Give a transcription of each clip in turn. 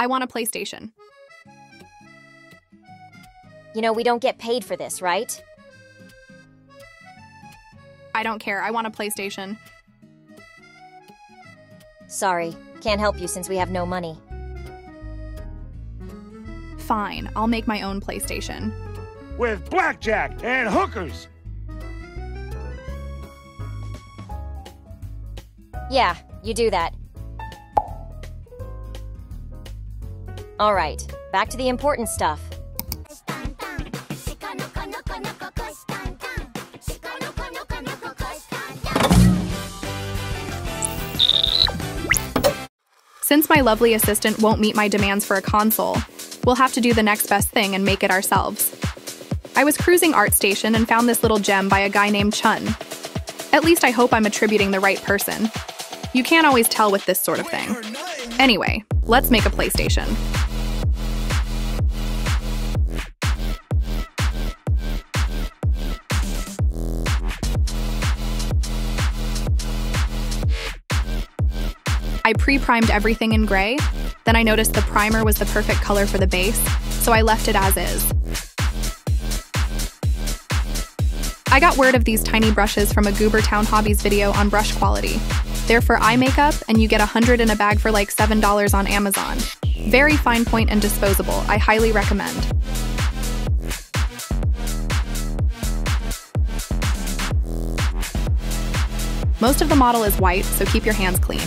I want a PlayStation. You know, we don't get paid for this, right? I don't care. I want a PlayStation. Sorry, can't help you since we have no money. Fine, I'll make my own PlayStation. With blackjack and hookers. Yeah, you do that. Alright, back to the important stuff. Since my lovely assistant won't meet my demands for a console, we'll have to do the next best thing and make it ourselves. I was cruising ArtStation and found this little gem by a guy named Chun. At least I hope I'm attributing the right person. You can't always tell with this sort of thing. Anyway, let's make a PlayStation. I pre-primed everything in gray, then I noticed the primer was the perfect color for the base, so I left it as is. I got word of these tiny brushes from a Goobertown Hobbies video on brush quality. They're for eye makeup, and you get a hundred in a bag for like $7 on Amazon. Very fine point and disposable, I highly recommend. Most of the model is white, so keep your hands clean.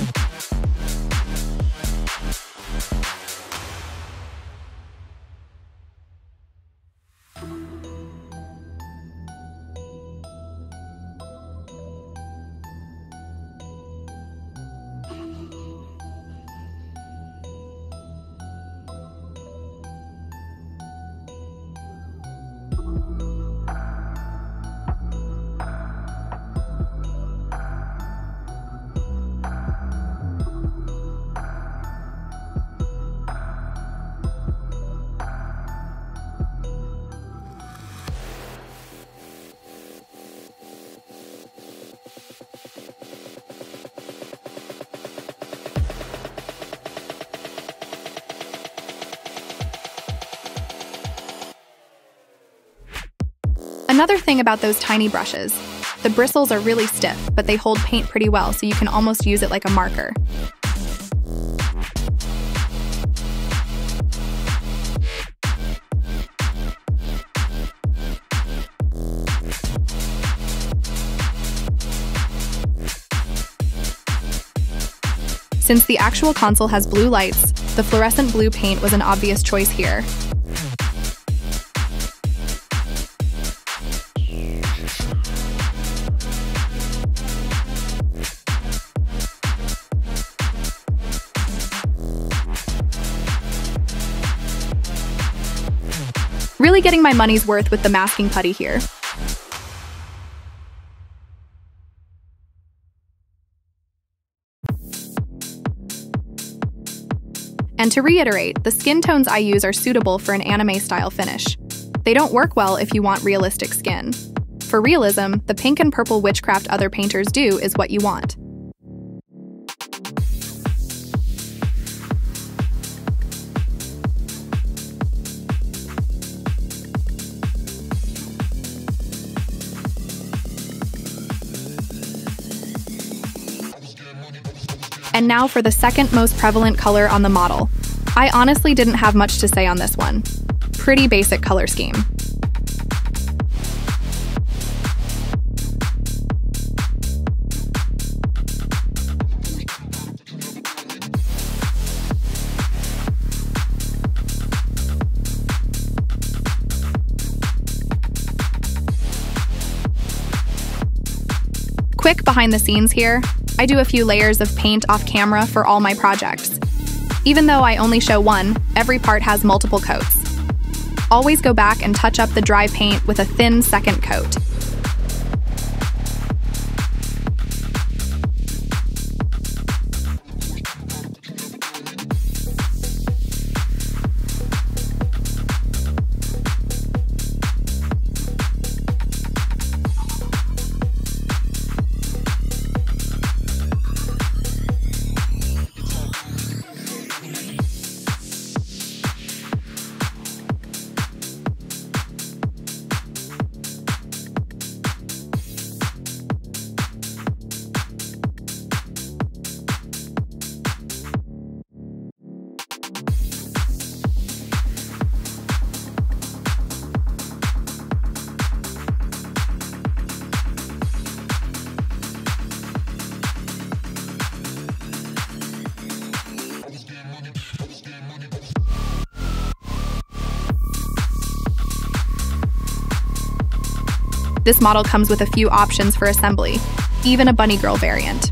Another thing about those tiny brushes, the bristles are really stiff, but they hold paint pretty well, so you can almost use it like a marker. Since the actual console has blue lights, the fluorescent blue paint was an obvious choice here. Getting my money's worth with the masking putty here. And to reiterate, the skin tones I use are suitable for an anime style finish. They don't work well if you want realistic skin. For realism, the pink and purple witchcraft other painters do is what you want. And now for the second most prevalent color on the model. I honestly didn't have much to say on this one. Pretty basic color scheme. Quick behind the scenes here, I do a few layers of paint off camera for all my projects. Even though I only show one, every part has multiple coats. Always go back and touch up the dry paint with a thin second coat. This model comes with a few options for assembly, even a bunny girl variant.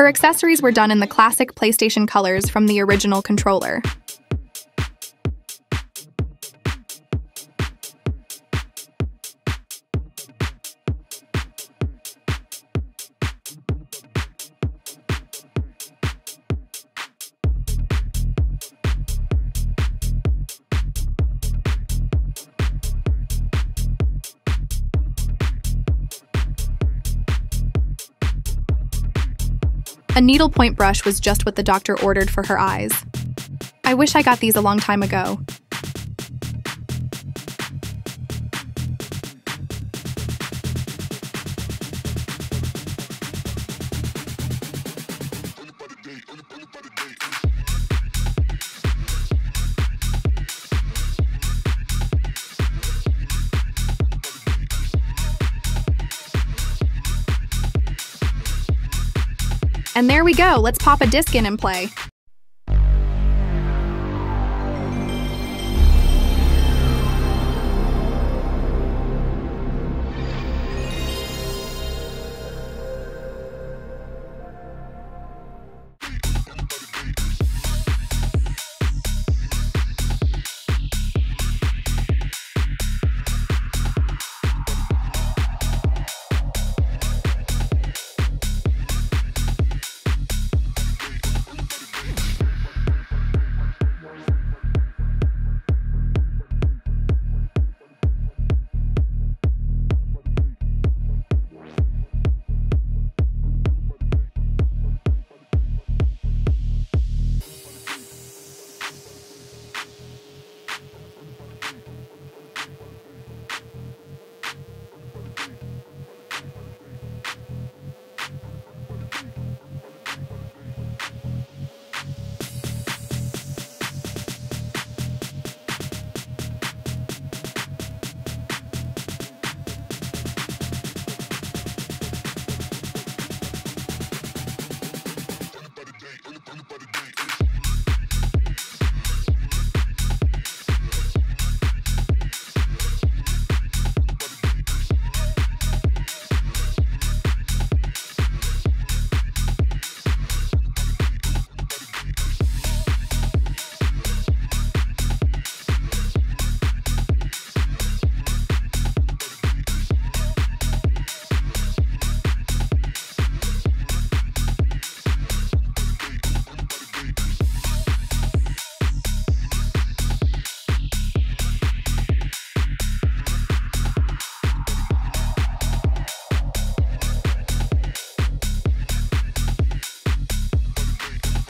Her accessories were done in the classic PlayStation colors from the original controller. A needlepoint brush was just what the doctor ordered for her eyes. I wish I got these a long time ago. And there we go, let's pop a disc in and play.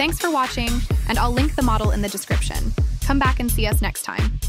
Thanks for watching, and I'll link the model in the description. Come back and see us next time.